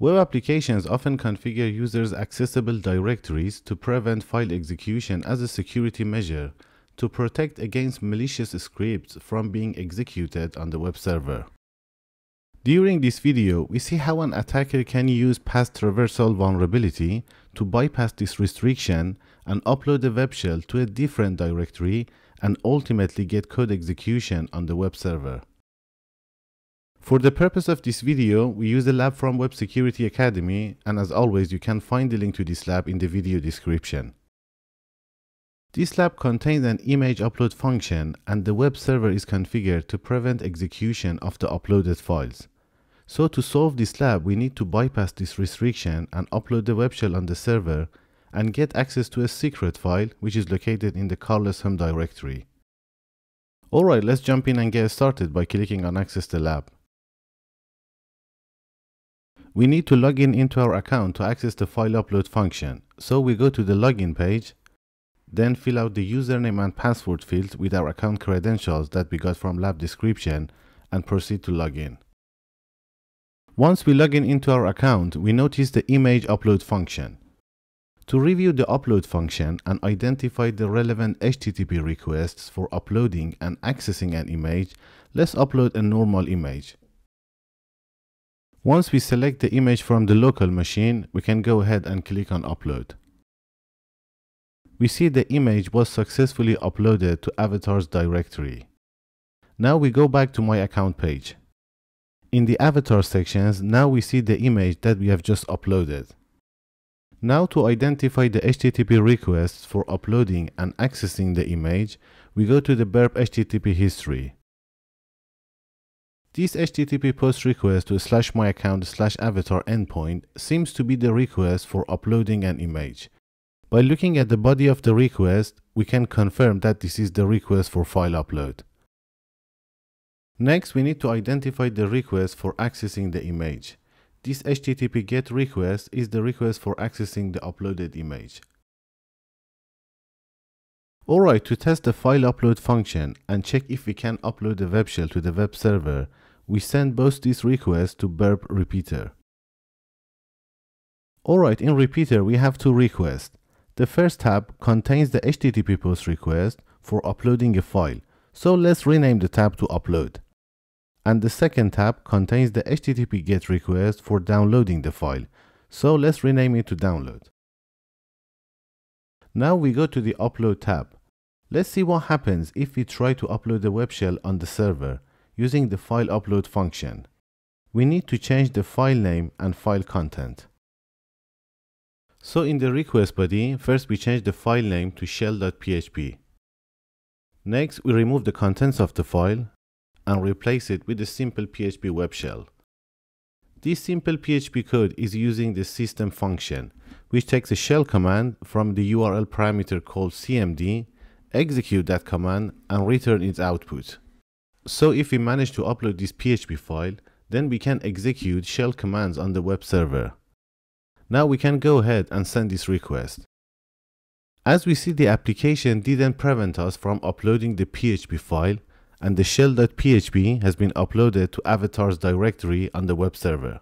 Web applications often configure users' accessible directories to prevent file execution as a security measure to protect against malicious scripts from being executed on the web server. During this video, we see how an attacker can use path traversal vulnerability to bypass this restriction and upload a web shell to a different directory and ultimately get code execution on the web server. For the purpose of this video, we use a lab from Web Security Academy and as always you can find the link to this lab in the video description. This lab contains an image upload function and the web server is configured to prevent execution of the uploaded files. So to solve this lab, we need to bypass this restriction and upload the web shell on the server and get access to a secret file which is located in the Carlos home directory. Alright, let's jump in and get started by clicking on access the lab. We need to log in into our account to access the file upload function. So we go to the login page, then fill out the username and password fields with our account credentials that we got from lab description and proceed to log in. Once we log in into our account, we notice the image upload function. To review the upload function and identify the relevant HTTP requests for uploading and accessing an image, let's upload a normal image. Once we select the image from the local machine, we can go ahead and click on upload. We see the image was successfully uploaded to avatars directory. Now we go back to my account page. In the avatar sections, now we see the image that we have just uploaded. Now to identify the HTTP requests for uploading and accessing the image, we go to the Burp HTTP history. This HTTP post request to slash my account slash avatar endpoint seems to be the request for uploading an image. By looking at the body of the request, we can confirm that this is the request for file upload. Next, we need to identify the request for accessing the image. This HTTP GET request is the request for accessing the uploaded image. Alright, to test the file upload function and check if we can upload the web shell to the web server, we send both these requests to burp repeater. Alright, in repeater we have two requests. The first tab contains the HTTP post request for uploading a file, so let's rename the tab to upload. And the second tab contains the HTTP GET request for downloading the file, so let's rename it to download. Now we go to the upload tab. Let's see what happens if we try to upload the web shell on the server using the file upload function. We need to change the file name and file content. So in the request body, first we change the file name to shell.php. Next, we remove the contents of the file and replace it with a simple PHP web shell. This simple PHP code is using the system function, which takes a shell command from the URL parameter called cmd execute that command and return its output. So if we manage to upload this PHP file, then we can execute shell commands on the web server. Now we can go ahead and send this request. As we see the application didn't prevent us from uploading the PHP file and the shell.php has been uploaded to avatars directory on the web server.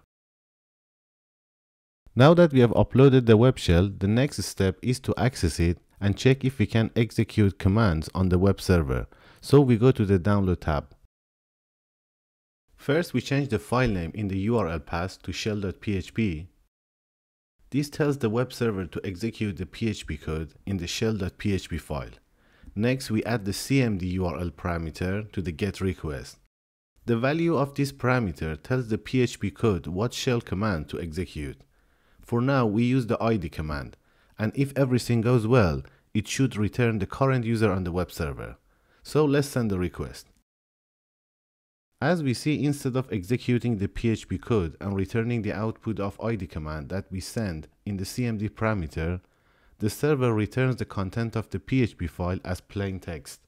Now that we have uploaded the web shell, the next step is to access it and check if we can execute commands on the web server. So we go to the download tab. First we change the file name in the URL path to shell.php. This tells the web server to execute the PHP code in the shell.php file. Next we add the cmd URL parameter to the get request. The value of this parameter tells the PHP code what shell command to execute. For now we use the id command and if everything goes well, it should return the current user on the web server. So let's send the request. As we see, instead of executing the PHP code and returning the output of id command that we send in the cmd parameter, the server returns the content of the PHP file as plain text.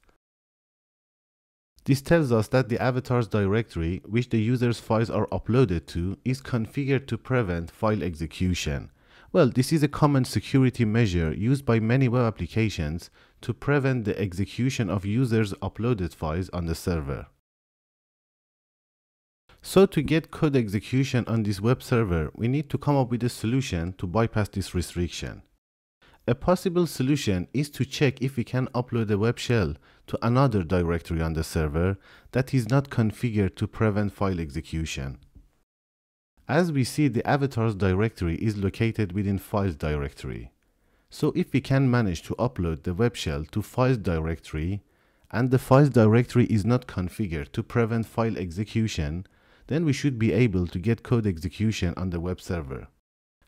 This tells us that the avatars directory, which the user's files are uploaded to, is configured to prevent file execution. Well, this is a common security measure used by many web applications to prevent the execution of users' uploaded files on the server. So to get code execution on this web server, we need to come up with a solution to bypass this restriction. A possible solution is to check if we can upload a web shell to another directory on the server that is not configured to prevent file execution. As we see, the avatars directory is located within files directory. So if we can manage to upload the web shell to files directory and the files directory is not configured to prevent file execution, then we should be able to get code execution on the web server.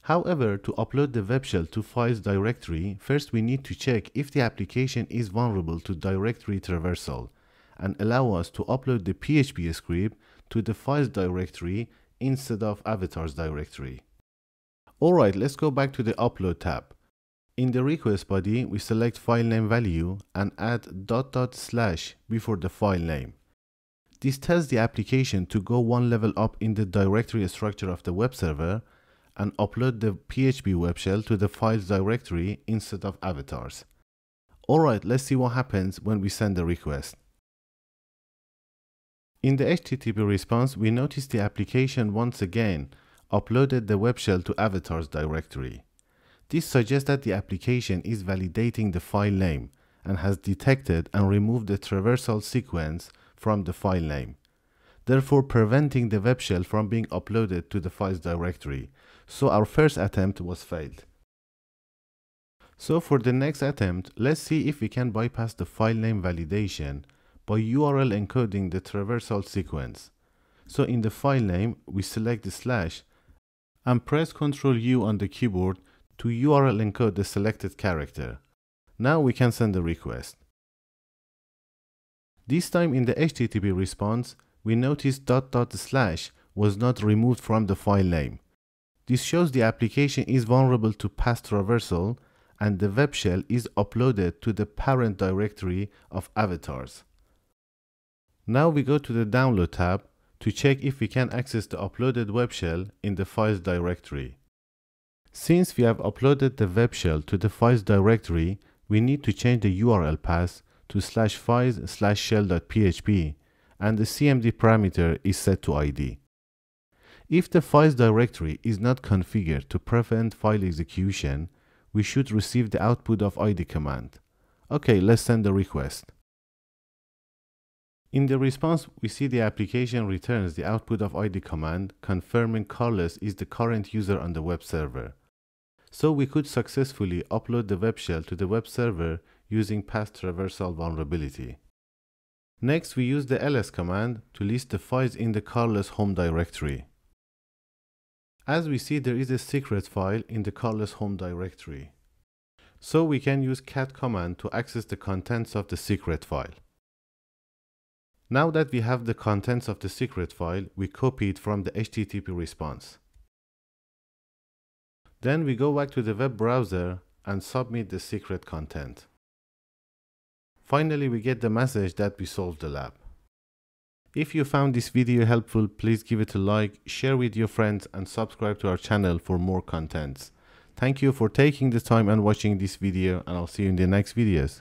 However, to upload the web shell to files directory, first we need to check if the application is vulnerable to directory traversal and allow us to upload the PHP script to the files directory instead of avatars directory. Alright, let's go back to the upload tab. In the request body, we select file name value and add dot dot slash before the file name. This tells the application to go one level up in the directory structure of the web server and upload the PHP web shell to the files directory instead of avatars. Alright, let's see what happens when we send the request. In the HTTP response, we notice the application once again uploaded the web shell to avatars directory. This suggests that the application is validating the file name and has detected and removed the traversal sequence from the file name, therefore preventing the web shell from being uploaded to the files directory so our first attempt was failed. So for the next attempt, let's see if we can bypass the file name validation by URL encoding the traversal sequence. So in the file name, we select the slash and press Ctrl U on the keyboard to URL encode the selected character. Now we can send a request. This time in the HTTP response, we notice dot dot slash was not removed from the file name. This shows the application is vulnerable to past traversal and the web shell is uploaded to the parent directory of avatars. Now we go to the download tab to check if we can access the uploaded web shell in the files directory. Since we have uploaded the web shell to the files directory, we need to change the URL path to slash files slash shell.php and the CMD parameter is set to ID. If the files directory is not configured to prevent file execution, we should receive the output of id command. Okay, let's send the request. In the response, we see the application returns the output of id command confirming Carlos is the current user on the web server. So we could successfully upload the web shell to the web server using past traversal vulnerability. Next, we use the ls command to list the files in the Carlos home directory. As we see, there is a secret file in the Carlos home directory. So we can use cat command to access the contents of the secret file. Now that we have the contents of the secret file, we copy it from the HTTP response. Then we go back to the web browser and submit the secret content. Finally, we get the message that we solved the lab. If you found this video helpful, please give it a like, share with your friends and subscribe to our channel for more contents. Thank you for taking the time and watching this video and I'll see you in the next videos.